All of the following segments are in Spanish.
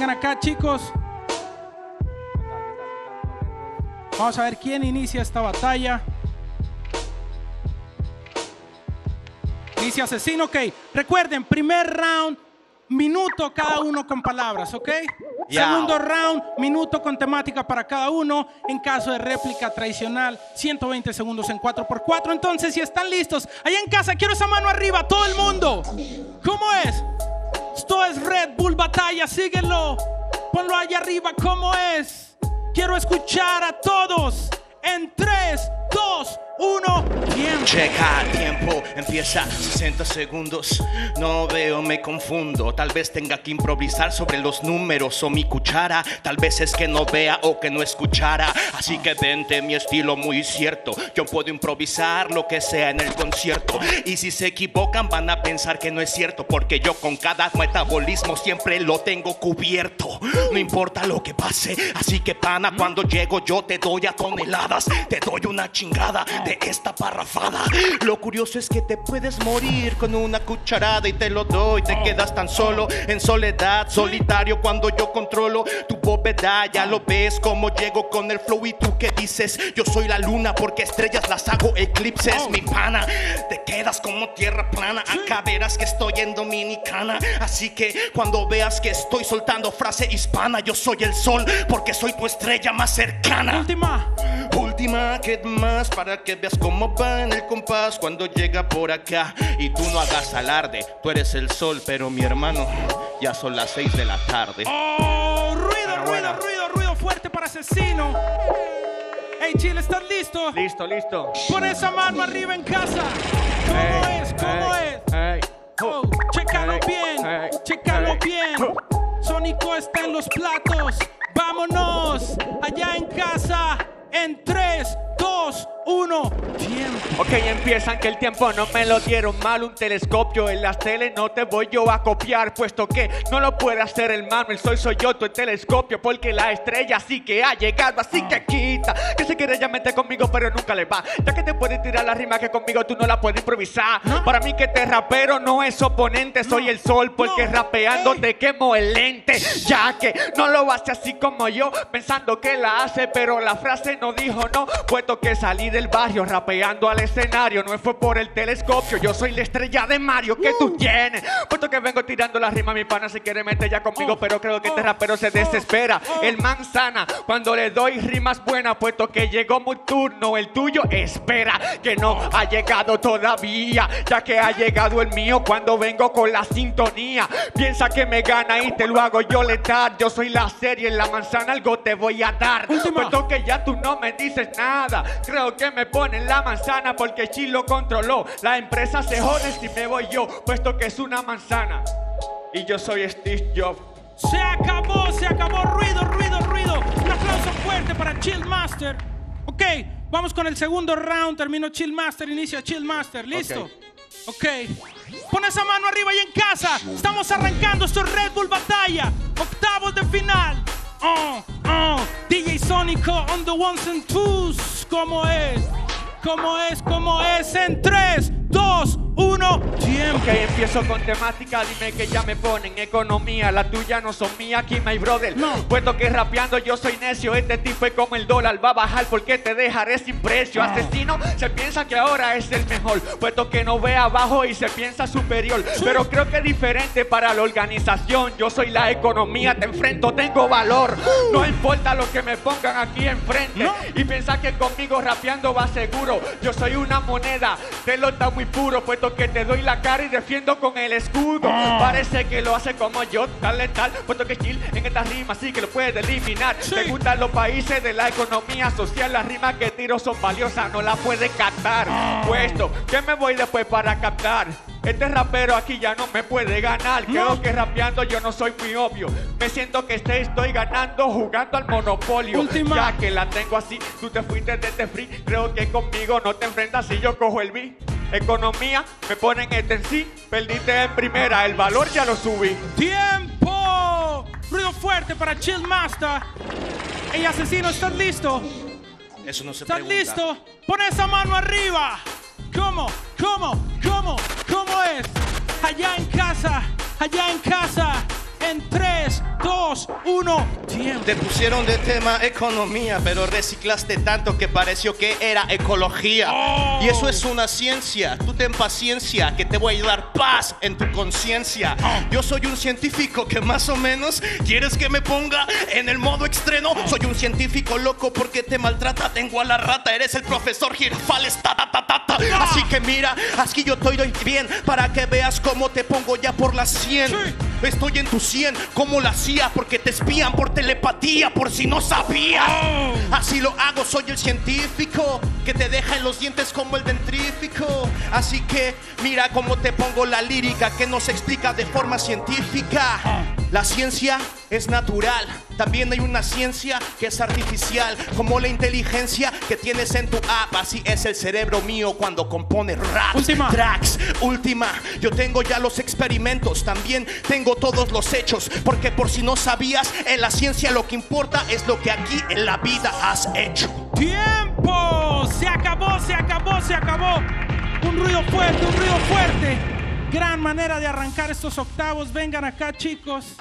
Vengan acá, chicos. Vamos a ver quién inicia esta batalla. Inicia asesino, ok. Recuerden, primer round, minuto cada uno con palabras, ¿ok? Ya. Segundo round, minuto con temática para cada uno. En caso de réplica tradicional, 120 segundos en 4x4. Entonces, si están listos, allá en casa, quiero esa mano arriba, todo el mundo. ¿Cómo es? Esto es Red Bull Batalla, síguelo. Ponlo allá arriba, ¿cómo es? Quiero escuchar a todos. En 3, 2, 1, tiempo. Checa, tiempo, empieza 60 segundos. No veo, me confundo. Tal vez tenga que improvisar sobre los números o mi cuchara. Tal vez es que no vea o que no escuchara. Así que vente, mi estilo muy cierto. Yo puedo improvisar lo que sea en el concierto. Y si se equivocan, van a pensar que no es cierto. Porque yo con cada metabolismo siempre lo tengo cubierto. No importa lo que pase. Así que, pana, cuando llego, yo te doy a Te doy una chingada de esta parrafada. Lo curioso es que te puedes morir con una cucharada y te lo doy. Te quedas tan solo en soledad, solitario cuando yo controlo tu bóveda. Ya lo ves como llego con el flow y tú que dices. Yo soy la luna porque estrellas las hago eclipses, mi pana. Te quedas como tierra plana. Acá verás que estoy en Dominicana. Así que cuando veas que estoy soltando frase hispana, yo soy el sol porque soy tu estrella más cercana. Última. Última, que más para que veas cómo va en el compás cuando llega por acá. Y tú no hagas alarde, tú eres el sol, pero mi hermano, ya son las seis de la tarde. Oh, ruido, ruido, ruido, ruido fuerte para asesino. Hey, Chile, ¿estás listo? Listo, listo. Pon esa mano arriba en casa. ¿Cómo es? ¿Cómo es? Oh, chécalo bien, chécalo bien. Sónico está en los platos. Vámonos allá en casa. En 3, 2, 1. Tiempo. Ok, empiezan que el tiempo no me lo dieron mal. Un telescopio en las teles no te voy yo a copiar, puesto que no lo puede hacer el mano. El sol soy yo, tu el telescopio, porque la estrella sí que ha llegado, así que quita. Que se quiere ya meter conmigo, pero nunca le va. Ya que te puedes tirar la rima que conmigo tú no la puedes improvisar. Para mí que te rapero no es oponente, soy el sol, porque No. rapeando Ey. te quemo el lente. Ya que no lo hace así como yo, pensando que la hace, pero la frase no dijo no. Puesto que salí del barrio rapeando al escenario, no fue por el telescopio. Yo soy la estrella de Mario que tú tienes. Puesto que vengo tirando la rima, mi pana se quiere meter ya conmigo, Oh, pero creo que este oh, rapero se oh, desespera. El manzana, cuando le doy rimas buenas, puesto que llegó mi turno, el tuyo espera que no ha llegado todavía, ya que ha llegado el mío cuando vengo con la sintonía. Piensa que me gana y te lo hago yo letal. Yo soy la serie, en la manzana algo te voy a dar. Puesto que ya tú no me dices nada, creo que me ponen la manzana porque Chilo controló. La empresa se jode si me voy yo, puesto que es una manzana. Y yo soy Steve Jobs. Se acabó, se acabó. Ruido, ruido, ruido. Un aplauso fuerte para Chill Master. Ok, vamos con el segundo round. Termino Chill Master, inicia Chill Master. ¿Listo? Ok. Pon esa mano arriba y en casa. Estamos arrancando esto es Red Bull Batalla. Octavos de final. Oh, oh. DJ Sónico on the ones and twos. ¿Cómo es? ¿Cómo es? ¿Cómo es? En 3, 2, 1, tiempo. Ok, empiezo con temática, dime que ya me ponen economía, la tuya no son mía, aquí my brother. No. Puesto que rapeando yo soy necio, este tipo es como el dólar, va a bajar porque te dejaré sin precio. Asesino se piensa que ahora es el mejor, puesto que no ve abajo y se piensa superior. Pero creo que es diferente para la organización, yo soy la economía, te enfrento, tengo valor. No importa lo que me pongan aquí enfrente No. y piensa que conmigo rapeando va seguro. Yo soy una moneda, te lo está muy puro, puesto que te doy la cara y defiendo con el escudo. Parece que lo hace como yo, tal letal, puesto que chill en esta rima sí que lo puede eliminar. Sí. Te gustan los países de la economía social, las rimas que tiro son valiosas, no las puede captar. Puesto que me voy después para captar. Este rapero aquí ya no me puede ganar. Creo que rapeando yo no soy muy obvio. Me siento que este estoy ganando jugando al monopolio. Última. Ya que la tengo así, tú te fuiste de este free. Creo que conmigo no te enfrentas si yo cojo el beat. Economía, me ponen este en sí. Perdiste en primera, el valor ya lo subí. ¡Tiempo! Ruido fuerte para Chill Master. Ey, asesino, ¿estás listo? Eso no se ¿Estás pregunta. listo? Pon esa mano arriba. ¿Cómo? ¿Cómo? ¿Cómo? ¿Cómo es? Allá en casa, allá en casa. En 3, 2, 2, 1, tiempo. Te pusieron de tema economía, pero reciclaste tanto que pareció que era ecología. Oh. Y eso es una ciencia. Tú ten paciencia, que te voy a ayudar paz en tu conciencia. Oh. Yo soy un científico que más o menos quieres que me ponga en el modo extremo. Soy un científico loco porque te maltrata. Tengo a la rata, eres el profesor Girafales. Ta, ta, ta, ta, ta. Así que mira, aquí yo estoy doy bien para que veas cómo te pongo ya por las 100. Sí. Estoy en tu 100, como la hacía, porque te espían por telepatía, por si no sabías. Oh. Así lo hago, soy el científico que te deja en los dientes como el dentrífico. Así que mira cómo te pongo la lírica que nos explica de forma científica. La ciencia es natural, también hay una ciencia que es artificial, como la inteligencia que tienes en tu app. Así es el cerebro mío cuando compone rap. Última. Tracks, última. Yo tengo ya los experimentos, también tengo todos los hechos, porque por si no sabías, en la ciencia lo que importa es lo que aquí en la vida has hecho. ¡Tiempo! Se acabó, se acabó, se acabó. Un ruido fuerte, un ruido fuerte. Gran manera de arrancar estos octavos. Vengan acá, chicos,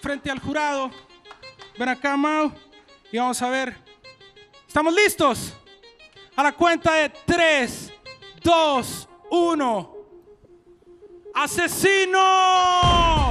frente al jurado. Ven acá, Mau. Y vamos a ver. ¿Estamos listos? A la cuenta de 3, 2, 1. ¡Asesino!